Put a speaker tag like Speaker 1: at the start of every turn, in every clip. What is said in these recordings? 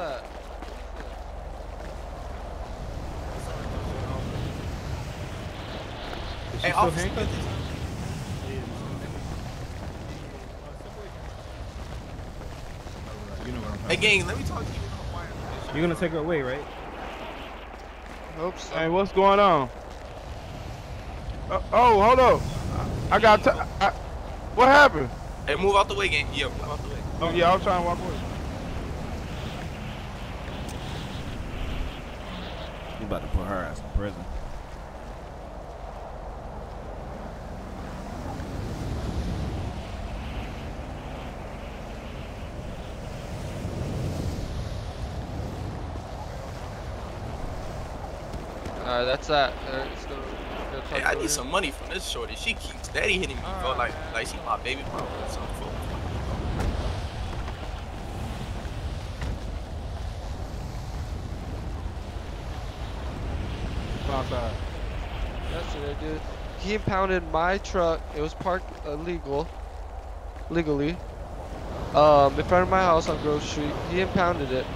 Speaker 1: complaint.
Speaker 2: Who is that?
Speaker 3: Is
Speaker 1: Hey,
Speaker 3: still
Speaker 1: officer,
Speaker 3: handcuffed? You know where I'm
Speaker 1: hey, gang, let me talk to you.
Speaker 3: You're gonna take her away, right?
Speaker 2: Oops. so.
Speaker 4: Hey, what's going on? Uh, oh, hold up. I got. T- I, what happened?
Speaker 1: Hey, move out the way, gang. Yeah, move out the way.
Speaker 4: Oh yeah, I was trying to walk away.
Speaker 5: About to put her ass in prison.
Speaker 2: Alright, that's that. Uh, it's the- the
Speaker 1: Hey, I need some money from this shorty. She keeps daddy hitting me, bro. Like, like she my baby mama or something.
Speaker 2: Yesterday, dude. He impounded my truck. It was parked illegal, legally, um, in front of my house on Grove Street. He impounded it.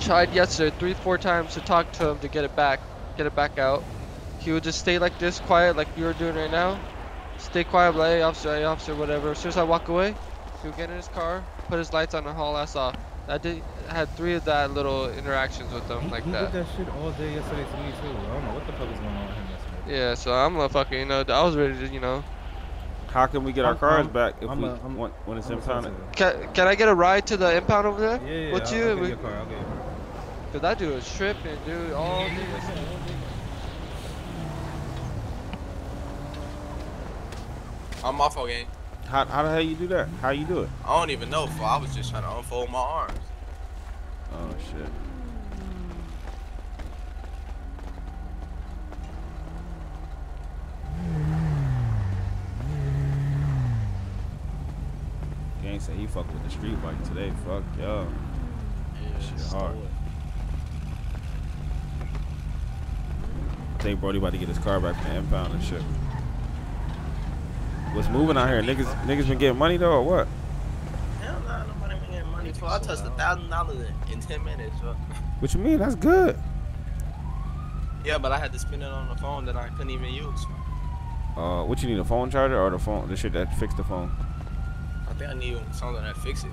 Speaker 2: Tried yesterday three, four times to talk to him to get it back, get it back out. He would just stay like this, quiet, like you are doing right now. Stay quiet, like, hey, officer, hey, officer, whatever. As soon as I walk away, he would get in his car, put his lights on, and haul ass off. I did had three of that little interactions with him
Speaker 3: He,
Speaker 2: like
Speaker 3: he
Speaker 2: that.
Speaker 3: did that shit all day yesterday to me too. I don't know what the fuck is going on with him.
Speaker 2: Yeah, so I'm a fucking, you know, I was ready to, you know.
Speaker 5: How can we get our
Speaker 3: I'm-
Speaker 5: cars
Speaker 3: I'm-
Speaker 5: back if
Speaker 3: I'm
Speaker 5: we
Speaker 3: a- I'm-
Speaker 5: want when it's
Speaker 3: I'm
Speaker 5: impounded?
Speaker 2: Can, can I get a ride to the impound over there?
Speaker 3: Yeah, yeah.
Speaker 2: With
Speaker 3: I'll,
Speaker 2: you?
Speaker 3: I'll give
Speaker 2: We-
Speaker 3: you car. I'll give you a car.
Speaker 2: Cause that dude was tripping, dude, all day. yesterday.
Speaker 1: I'm off fault, gang.
Speaker 5: How how the hell you do that? How you do it?
Speaker 1: I don't even know. I was just trying to unfold my arms.
Speaker 5: Oh shit. Gang say he fucked with the street bike today. Fuck y'all. Shit hard. I think Brody about to get his car back from the impound and shit. What's moving out here? Niggas niggas been getting money though or what?
Speaker 1: Hell nah, nobody been getting money, fool. I touched a thousand dollars in ten minutes, fool.
Speaker 5: What you mean? That's good.
Speaker 1: Yeah, but I had to spend it on the phone that I couldn't even use.
Speaker 5: Uh, what you need a phone charger or the phone the shit that fixed the phone?
Speaker 1: I think I need something that fix it.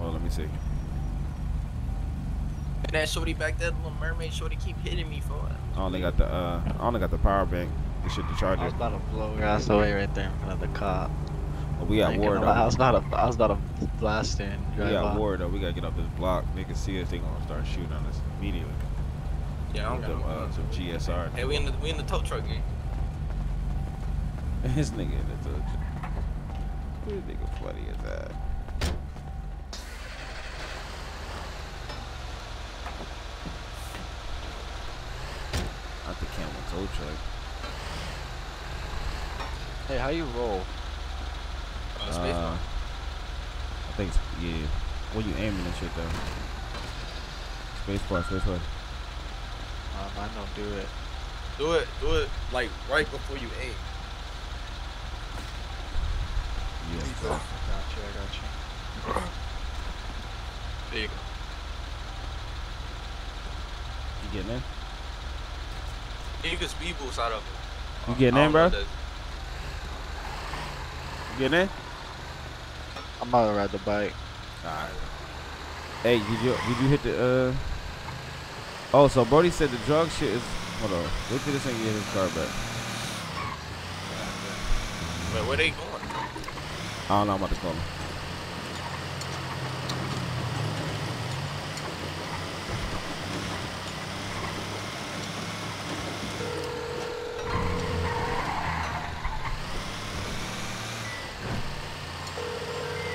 Speaker 5: Well, let me see.
Speaker 1: And that shorty back there, the little mermaid shorty, keep hitting me for it.
Speaker 5: I only got the uh, I only got the power bank. The shit to charge
Speaker 6: I was
Speaker 5: it.
Speaker 6: about to blow her ass away right there in front of the cop.
Speaker 5: Oh, we got
Speaker 6: ain't
Speaker 5: war
Speaker 6: gonna I was about to, I was about to blast in.
Speaker 5: We got
Speaker 6: off.
Speaker 5: war though. We gotta get up this block. Niggas see us, they gonna start shooting on us immediately.
Speaker 1: Yeah, I don't
Speaker 5: With
Speaker 1: got
Speaker 5: them, uh, some GSR.
Speaker 1: Hey, we in the we in the tow truck game.
Speaker 5: This nigga in the touch. This nigga funny as that. Not the camel tow truck.
Speaker 6: Hey, how you roll?
Speaker 1: Uh, space
Speaker 5: Uh. I think, it's, yeah. What you aiming and shit though? Space bar, space bar.
Speaker 6: Um, I don't do it.
Speaker 1: Do it, do it like right before you aim.
Speaker 5: Yeah.
Speaker 6: I got you, I got you.
Speaker 1: There you go.
Speaker 5: You getting in?
Speaker 1: And you can speed boost out of it.
Speaker 5: You getting in, bro?
Speaker 1: know
Speaker 5: You getting in?
Speaker 6: I'm about to ride the bike.
Speaker 5: Alright. Hey, did you did you hit the uh? Oh, so Brody said the drug shit is. Hold on. Wait till this nigga get his car back.
Speaker 1: Wait, where they going?
Speaker 5: I don't know. I'm about to call him.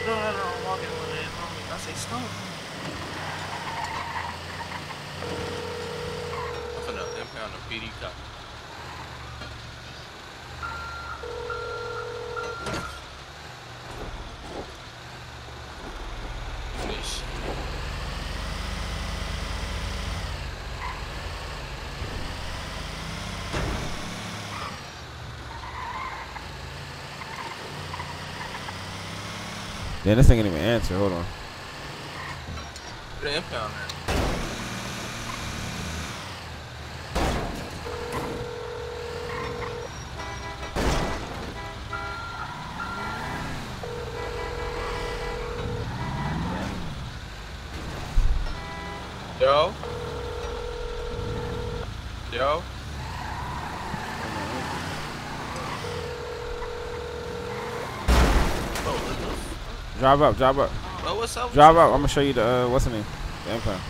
Speaker 1: No, no, no, I'm walking with it. I say stop. I'm finna impound a PD cop.
Speaker 5: Damn, this thing ain't even answer. Hold on.
Speaker 1: Put an impound there. Yo. Yo. Oh,
Speaker 5: Drive up, drive up.
Speaker 1: Well, what's up?
Speaker 5: Drive up. I'm gonna show you the uh, what's the name? The impound.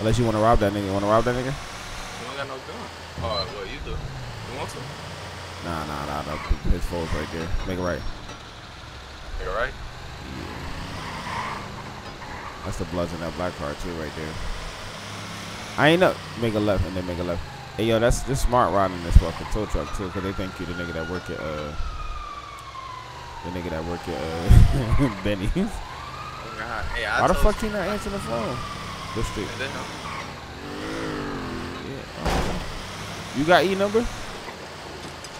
Speaker 5: Unless you wanna rob that nigga. You wanna rob that nigga?
Speaker 1: You don't got no gun. Oh, well, you do. You want to?
Speaker 5: Nah, nah, nah, nah. His phone's right there. Make it right.
Speaker 1: You alright?
Speaker 5: That's the bloods in that black car too, right there. I ain't up. Make a left and then make a left. Hey yo, that's this smart riding this fucking tow truck too, cause they think you the nigga that work at uh, the nigga that work at uh, Benny's.
Speaker 1: Oh, God. Hey, I
Speaker 5: Why the
Speaker 1: told
Speaker 5: fuck he not answering the phone? Go street.
Speaker 1: you.
Speaker 5: Yeah. You got E number?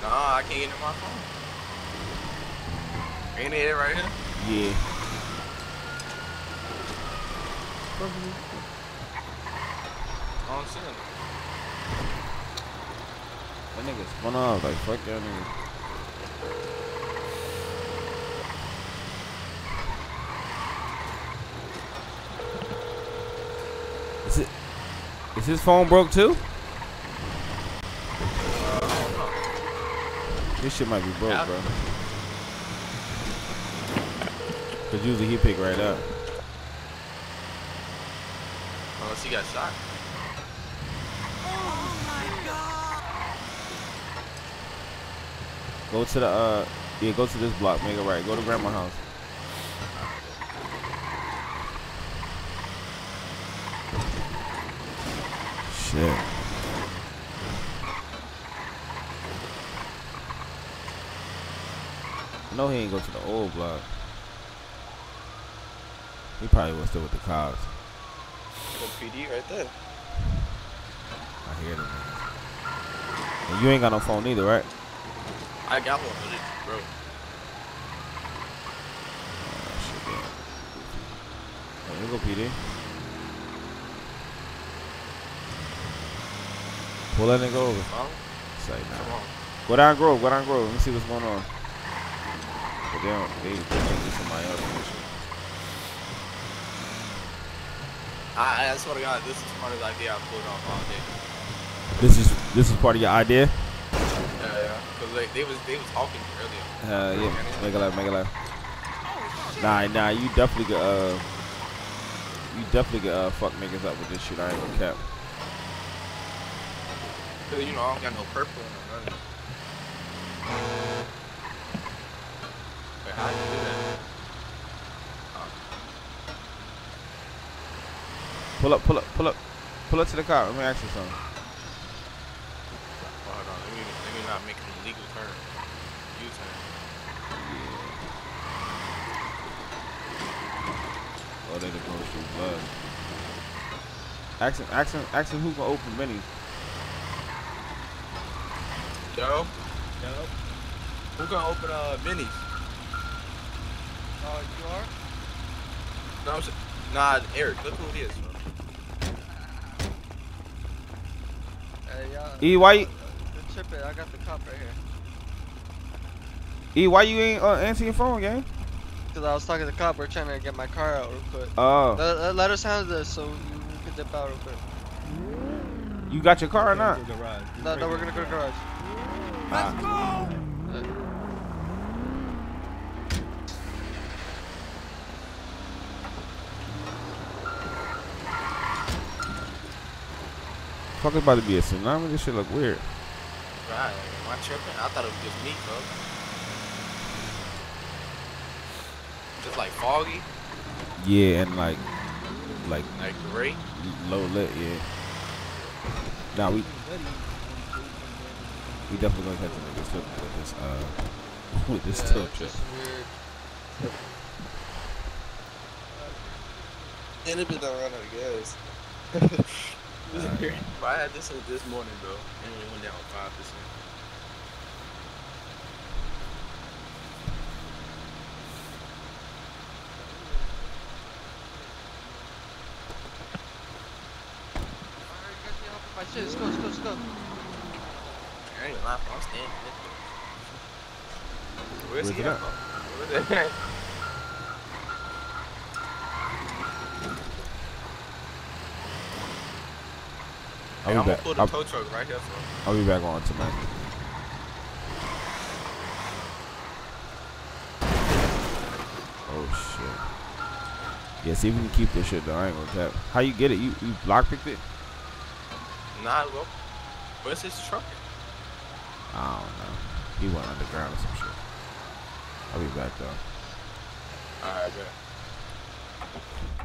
Speaker 1: Nah, I can't get in my phone. Ain't it right here?
Speaker 5: Yeah.
Speaker 1: I don't see it.
Speaker 5: That nigga spun off like fuck that nigga. Is his phone broke too? This shit might be broke,
Speaker 1: Yeah.
Speaker 5: bro. Cause usually he pick right up.
Speaker 1: Unless he got shot.
Speaker 5: Go to the uh, yeah, go to this block, make it right. Go to grandma's house. Shit. I know he ain't go to the old block. He probably was still with the cops.
Speaker 1: The PD right there.
Speaker 5: I hear them. And you ain't got no phone either, right?
Speaker 1: I got one, but it's broke.
Speaker 5: Oh, shit, yeah. Hey, here you go, PD. Pull that nigga over.
Speaker 1: Huh?
Speaker 5: Say
Speaker 1: Come
Speaker 5: nah. Go down Grove, go down Grove. Let me see what's going on. But they don't, they, they it's somebody else.
Speaker 1: I, I swear to God, this is part of the idea I pulled off all day.
Speaker 5: This is this is part of your idea?
Speaker 1: Yeah, yeah. Cause like they was they was talking earlier.
Speaker 5: Uh, yeah. Make a laugh, make a left. Nah, nah, you definitely get uh, you definitely get uh, fuck niggas up with this shit. I ain't gonna cap.
Speaker 1: Cause you know I don't got no purple or nothing. Wait, how you do that? Oh.
Speaker 5: Pull up, pull up, pull up, pull up to the car. Let me ask you something.
Speaker 1: Oh, hold on, let me let me not make an illegal turn. U-turn.
Speaker 5: Oh, they the grocery blood. Ask him, ask him, ask him who can open Benny's.
Speaker 1: Yo. Yo. Who gonna open uh Benny's?
Speaker 2: Oh, you are?
Speaker 1: No, I'm nah, Eric. Look who it is. Bro.
Speaker 2: Hey, yeah.
Speaker 5: E, why you-
Speaker 2: The chip it. I got the cop right here.
Speaker 5: E, why you ain't uh, answering your phone, gang?
Speaker 2: Cause I was talking to the cop. We're trying to get my car out real quick.
Speaker 5: Oh,
Speaker 2: Let, let- let us handle this so you can dip out real quick.
Speaker 5: You got your car or not?
Speaker 2: No, no, we're gonna go to the garage.
Speaker 5: Ah. Fuck it's about to be a tsunami. This shit look weird.
Speaker 1: Right. Am I tripping? I thought it was just me, bro. Just like foggy,
Speaker 5: Yeah, and like, like
Speaker 1: like gray.
Speaker 5: low lit. Yeah. Nah, we we definitely gonna catch a nigga slipping with this uh with this
Speaker 2: Yeah,
Speaker 5: tow
Speaker 2: it's
Speaker 5: trip.
Speaker 2: just weird.
Speaker 1: And it been done run out of gas. But I had this one this morning, bro, and it went down five percent.
Speaker 2: shit. Let's go. Let's go. Let's go.
Speaker 1: I ain't gonna lie, I'm standing. Where's
Speaker 5: Where's
Speaker 1: he
Speaker 5: it
Speaker 1: at?
Speaker 5: at?
Speaker 1: Where's it at? Hey,
Speaker 5: I'll
Speaker 1: I'm
Speaker 5: be
Speaker 1: gonna
Speaker 5: back.
Speaker 1: pull the
Speaker 5: I'll,
Speaker 1: tow truck right here for
Speaker 5: I'll be back on tonight. Oh shit. Yeah, see if we can keep this shit though. I ain't gonna cap. How you get it? You you block picked it?
Speaker 1: Nah, well, where's his truck?
Speaker 5: I don't know. He went underground or some shit. I'll be back though.
Speaker 1: Alright, bet.